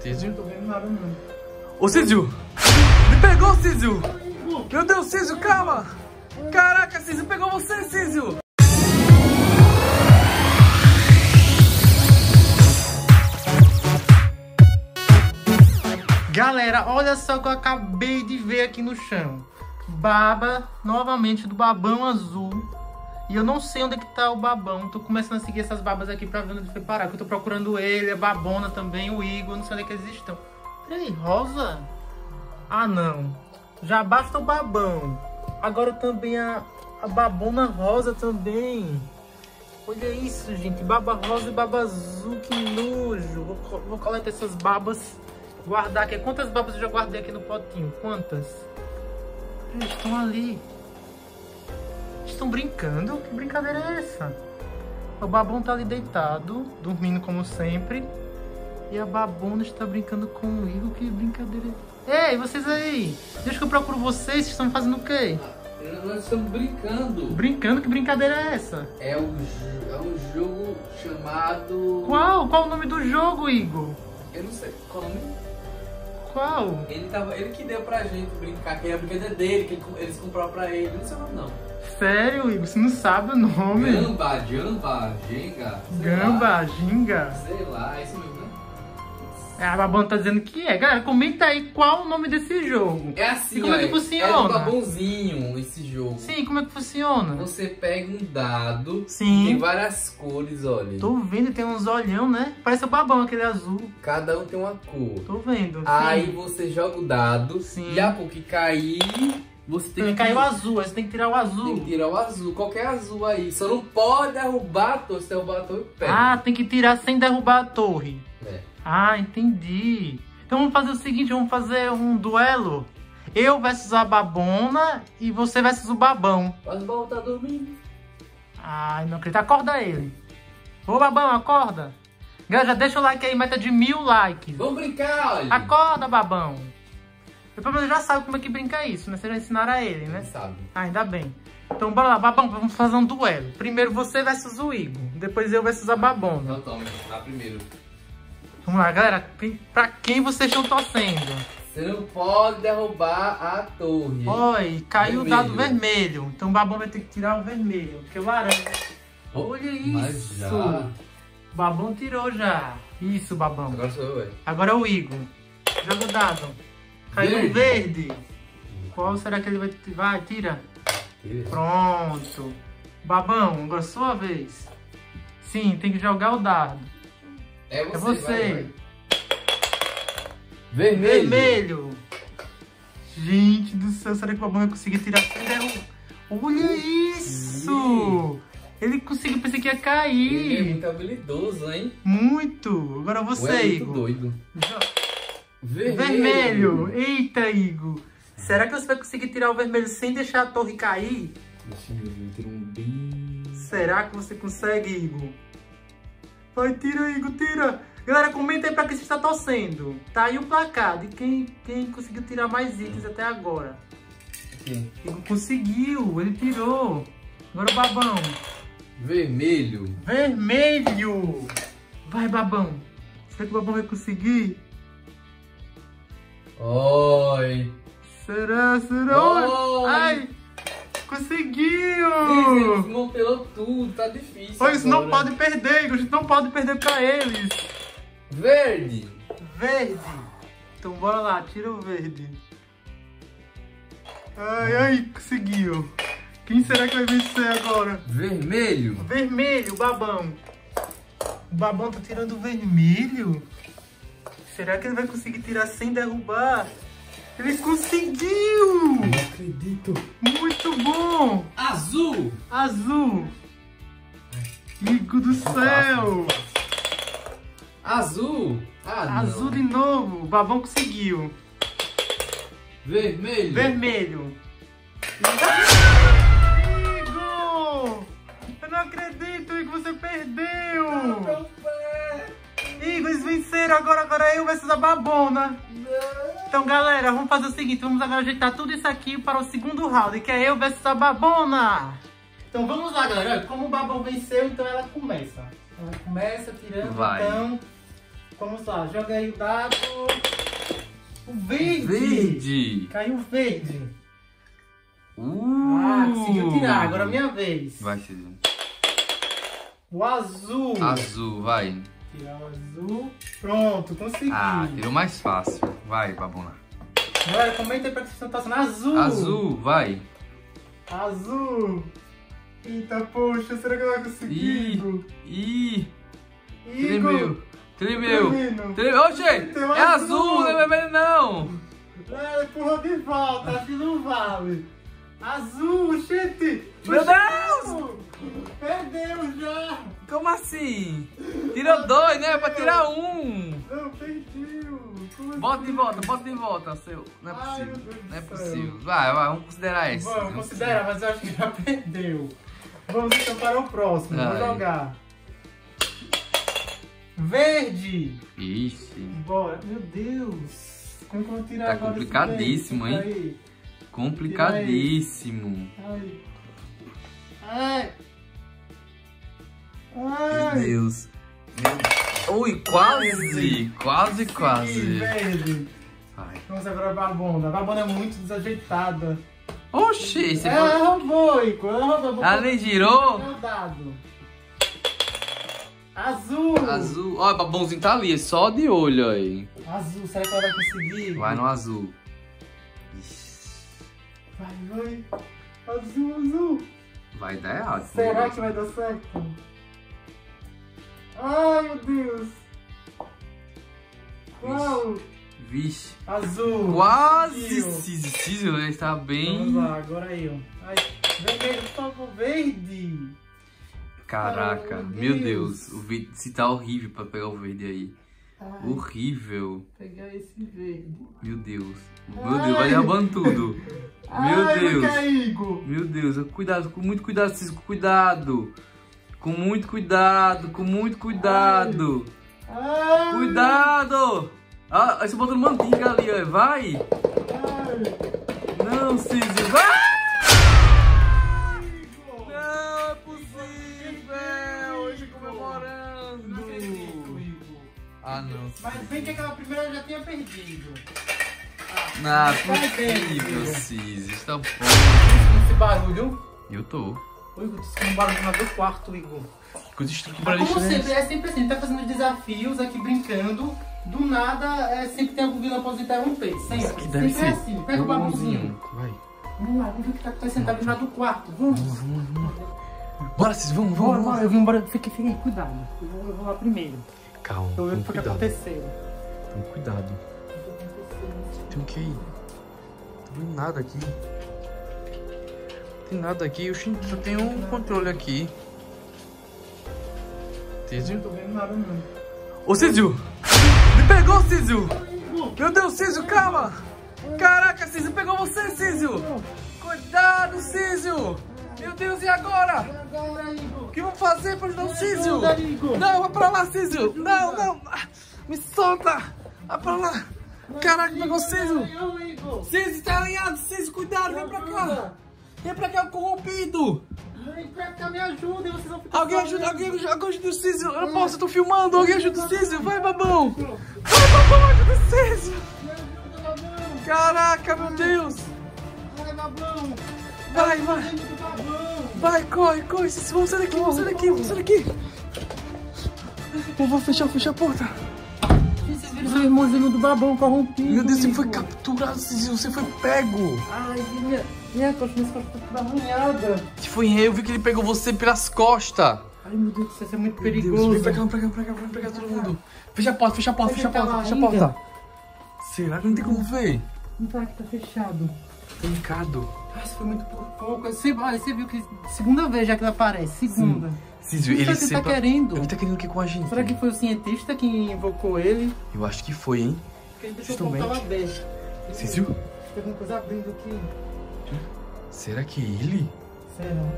Císio? Não tô vendo nada, não. Ô, Císio! Me pegou, Císio! Meu Deus, Císio, calma! Caraca, Císio, pegou você, Císio! Galera, olha só o que eu acabei de ver aqui no chão. Baba, novamente, do babão azul. E eu não sei onde é que tá o babão. Tô começando a seguir essas babas aqui pra ver onde foi parar. Que eu tô procurando ele, a babona também, o Igor, não sei onde é que eles estão. Peraí, rosa? Ah, não. Já basta o babão. Agora também a, a babona rosa também. Olha isso, gente. Baba rosa e baba azul, que nojo. Vou, vou coletar essas babas, guardar aqui. Quantas babas eu já guardei aqui no potinho? Quantas? Eles estão ali. Estão brincando? Que brincadeira é essa? O babão tá ali deitado, dormindo como sempre. E a babona está brincando com o Igor. Que brincadeira é? Ei, vocês aí! Deixa que eu procuro vocês. Vocês estão fazendo o quê? Nós estamos brincando. Brincando? Que brincadeira é essa? É um, é um jogo chamado. Qual? Qual o nome do jogo, Igor? Eu não sei. Qual o nome? Qual? Ele, tava, ele que deu pra gente brincar, que é a brincadeira dele, que ele eles compraram pra ele. Não sei o nome não. Sério, Igor? Você não sabe o nome? Gamba, Jamba, Jenga. Gamba, ginga. Sei lá, isso mesmo, a babona tá dizendo que é. Galera, comenta aí qual o nome desse jogo. É assim, E como é que ó, funciona? É um babãozinho esse jogo. Sim, como é que funciona? Você pega um dado, Sim. tem várias cores, olha. Tô vendo, tem uns olhão, né? Parece o babão, aquele azul. Cada um tem uma cor. Tô vendo. Aí sim. você joga o dado Sim. e a cor que cair, você tem que Caiu o azul, aí você tem que tirar o Tem azul. que tirar o azul, qualquer azul aí. Só não pode derrubar a torre, se derrubar a torre, pega. Ah, tem que tirar sem derrubar a torre. É. Ah, entendi. Então vamos fazer o seguinte, vamos fazer um duelo. Eu versus a babona e você versus o babão. Mas o baú tá dormindo. Ai, não acredito. Acorda ele. Ô, babão, acorda. Galera, já deixa o like aí, meta de mil likes. Vamos brincar, olha. Acorda, babão. Eu pelo menos já sabe como é que brinca isso, né? Você já ensinaram a ele, né? Quem sabe? Ah, ainda bem. Então bora lá, babão, vamos fazer um duelo. Primeiro você versus o Igor. Depois eu versus a babona. Então toma, lá primeiro. Vamos lá, galera. Quem- Pra quem vocês estão torcendo? Você não pode derrubar a torre. Oi, caiu o Vermelho. dado vermelho. Então o babão vai ter que tirar o vermelho. Porque o laranja. Olha isso. já. O babão tirou já. Isso, babão. Agora sou eu. Agora é o Igor. Joga o dado. Caiu o verde. Qual será que ele vai... Vai, tira. Pronto. Babão, agora é sua vez. Sim, tem que jogar o dado. É você. É você. vai, vai. Vermelho. Vermelho. Gente do céu, será que o babão vai conseguir tirar sem derrubar? Olha isso! Ele conseguiu, pensei que ia Ele é cair. muito habilidoso, hein? Muito. Agora você, Ué, é muito Igor. doido. Vermelho. Vermelho. Eita, Igor. Será que você vai conseguir tirar o vermelho sem deixar a torre cair? Deixa eu ver, tira um bem... Será que você consegue, Igor? Vai, tira, Igor, tira. Galera, comenta aí pra quem você está torcendo. Tá aí o placar de quem, quem conseguiu tirar mais itens até agora. Aqui. Igor conseguiu, ele tirou. Agora o babão. Vermelho. Vermelho. Vai, babão. Será que o babão vai conseguir? Oi. Será, será? Oi. Ai, conseguiu. Tudo, tá difícil. Olha, isso não agora. pode perder. A gente não pode perder pra eles. Verde. Verde. Então bora lá, tira o verde. Ai, ai, conseguiu. Quem será que vai vencer agora? Vermelho. Vermelho, babão. O babão tá tirando o vermelho? Será que ele vai conseguir tirar sem derrubar? Ele conseguiu! Não acredito. Muito bom! Azul. Azul! Igor do céu! Azul. Ah, não. Azul de novo! O babão conseguiu! Vermelho. Vermelho! Igor! Eu não acredito, Igor, você perdeu! Meu pé. Igor, eles venceram agora, agora eu versus a babona! Então, galera, vamos fazer o seguinte, vamos agora ajeitar tudo isso aqui para o segundo round, que é eu versus a babona. Então, vamos lá, galera. Como o babão venceu, então ela começa. Ela começa tirando, Vai. então... Vamos lá, joga aí o dado. O verde. Verde. Caiu o verde. Uh. Ah, conseguiu tirar. Agora é a minha vez. Vai, Cisil. O azul. Azul, vai. Tirar o azul. Pronto, consegui. Ah, tirou mais fácil. Vai, babona. Agora comenta aí pra que você tá sendo azul. Azul, vai. Azul. Eita, poxa, será que eu vou conseguir? Ih, Igor. tremeu. Tremeu. Tremeu. Tem é azul, não é vermelho não. É, empurrou de volta, acho que não vale. Azul, gente. Meu Deus! Perdeu já. Como assim? Tirou dois, né? Pra tirar um. Não, perdeu. Como Bota de assim? volta, bota de volta, seu. Não é Ai, possível. do Não é possível. Vai, vai, vamos considerar esse. Vamos, considera, mas eu acho que já perdeu. Vamos então para o próximo. Vou Ai. jogar. Verde. Ixi, Bora. Meu Deus. Como que eu vou tirar Tá agora complicadíssimo, hein? complicadíssimo. Ai. Ai. Meu Ai. Deus. Meu... Ui, quase, quase, Sim, quase. verde. Vai. Vamos agora a babona. A babona é muito desajeitada. Oxi, você roubou, Igor. Ela roubou. Ela nem girou? Azul. Azul. Ó, o babãozinho tá ali, é só de olho aí. Azul. Será que ela vai conseguir? Vai no azul. Vai, vai. Azul, azul. Vai dar errado. Será que vai dar certo? Ai, meu Deus. Qual? Vixe. Azul. Quase. Ciso, ele está bem... Vamos lá, agora eu. Ai, vermelho, por favor, verde. Caraca, Ai, meu Deus. Deus. O verde, se tá horrível pra pegar o verde aí. Ai, Horrível. pegar esse verde. Meu Deus. Meu Ai. Deus, vai derrubando tudo. Meu Ai, Deus. Meu Deus, cuidado, com muito cuidado, Ciso, com cuidado. Com muito cuidado, com muito cuidado. Cuidado! Ah, você botou manteiga ali, ó. Vai! ai. Não, Ciso, vai! Não é possível! Hoje comemorando! Não acredito, Igor. Ah, não. Mas bem que aquela primeira eu já tinha perdido. É bem, possível. Ciso. Está bom. Esse barulho. Eu tô. Ô, Igor, tu um barulho lá do quarto, Igor. Coisa estranha Como pra sempre, é sempre assim, tá fazendo desafios aqui brincando. Do nada, é, sempre tem algum vilão pra nos interromper. Sempre. que sempre é ser. assim. Pega o babãozinho. Vai. Vamos lá, vamos ver o que tá acontecendo. Tá vindo lá do quarto. Vamos. Bora, Ciso, vamos, Bora, vamos. bora. Eu vim embora. Fique, fique cuidado. Eu vou, eu vou lá primeiro. Calma, Eu vou ver o que aconteceu. Toma cuidado. Tem o que aí? Não vendo nada aqui. Tem nada aqui, oxi, só tem um controle aqui. Não Císio? tô vendo nada, não. Ô! Me pegou, Císio! Meu Deus, Císio, calma! Caraca, Císio, pegou você, Císio! Cuidado, Císio! Meu Deus, e agora? O que vamos fazer pra ajudar o Císio? Não, vai pra lá, Císio! Não, não! Me solta! Vai pra lá! Caraca, pegou o Igor. Císio, tá alinhado! Císio, cuidado, vem pra cá! Vem pra cá, corrompido! Cá, me ajuda. Vocês vão ficar Alguém ajuda, alguém ajuda, alguém ajuda o Císio! Eu não posso, eu tô filmando! Alguém ajuda o Císio! Vai, babão! Vai, babão, ajuda o Císio! Caraca, meu Deus! Vai, babão. Vai, vai! Vai, corre, corre! Císio, Vamos sair daqui, vamos sair daqui, vamos sair daqui! Eu vou fechar, fechar a porta! Vocês viram seu irmãozinho do babão corrompido. Meu Deus, você foi capturado, Císio! Você foi pego! Ai, minha, minha coxa, minha coxa tá toda arranhada. Se foi eu, vi que ele pegou você pelas costas! Ai, meu Deus, isso é muito perigoso. Vem pra cá, vem pra cá, vem pra cá, vem pra cá todo mundo! Fecha a porta, fecha a porta, fecha a porta, fecha a porta! Será que não tem como ver? Não tá, que tá fechado. Trancado. Isso foi muito pouco. Você, olha, você viu que segunda vez já que ele aparece. Segunda. Císio, O que ele você tá sempre... querendo? Ele tá querendo o que com a gente? Será que foi o cientista que invocou ele? Eu acho que foi, hein? Porque ele deixou o Justamente. portal aberto. Císio? Tem alguma coisa abrindo aqui. Será que é ele? Será?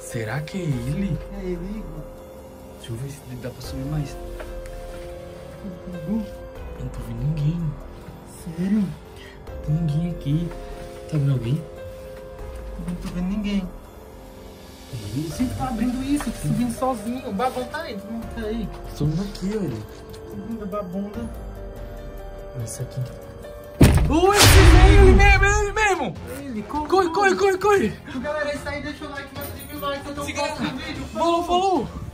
Será que é ele? É ele, Igor? Deixa eu ver se dá pra subir mais. Eu não tô vendo ninguém. Sério? Tem ninguém aqui. Tá vendo alguém? Não tô vendo ninguém. Ele sempre tá abrindo isso, subindo sozinho. O babão tá aí, não tá aí. Subindo aqui, olha. Subindo a babunda. Esse aqui. Uh, esse é ele mesmo, ele mesmo! Corre, Corre, corre! Galera, é isso aí, deixa o like, manda de mil likes, Siga gosto no vídeo. Falou, falou!